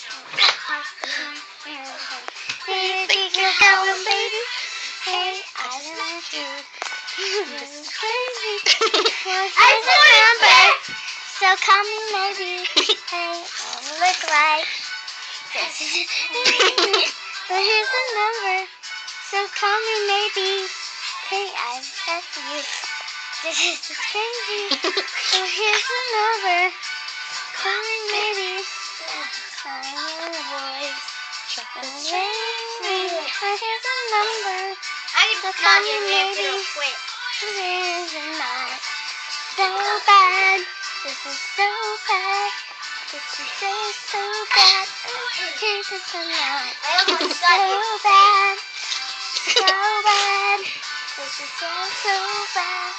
Think you're going, baby? Hey, I love you. Remember. So call me maybe. Hey, I look like. this, but here's the number. So call me maybe. Hey, I love you. This is crazy. So here's the number. The boys. Maybe. Well, here's a number. I So can call not me get me maybe. quick. This is so bad. This is so bad. This is so, so bad. This is a lot. I almost So you. bad. So bad. This is so, so bad.